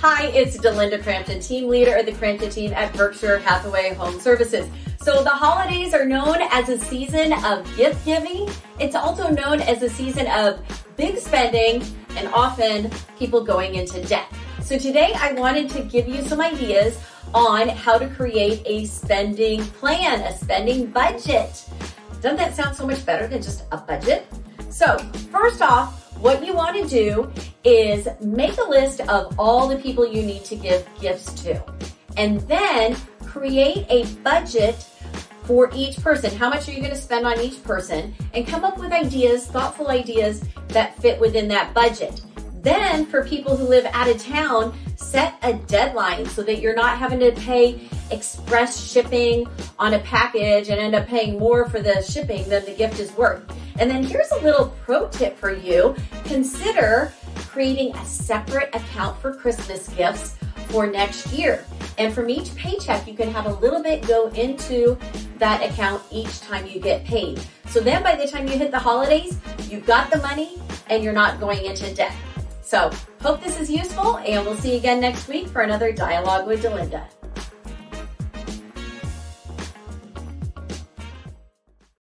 Hi, it's Delinda Crampton, team leader of the Crampton team at Berkshire Hathaway Home Services. So the holidays are known as a season of gift giving. It's also known as a season of big spending and often people going into debt. So today I wanted to give you some ideas on how to create a spending plan, a spending budget. Doesn't that sound so much better than just a budget? So first off, what you want to do is make a list of all the people you need to give gifts to. And then create a budget for each person. How much are you going to spend on each person? And come up with ideas, thoughtful ideas that fit within that budget. Then for people who live out of town, set a deadline so that you're not having to pay express shipping on a package and end up paying more for the shipping than the gift is worth. And then here's a little pro tip for you. Consider creating a separate account for Christmas gifts for next year. And from each paycheck, you can have a little bit go into that account each time you get paid. So then by the time you hit the holidays, you've got the money and you're not going into debt. So hope this is useful and we'll see you again next week for another Dialogue with Delinda.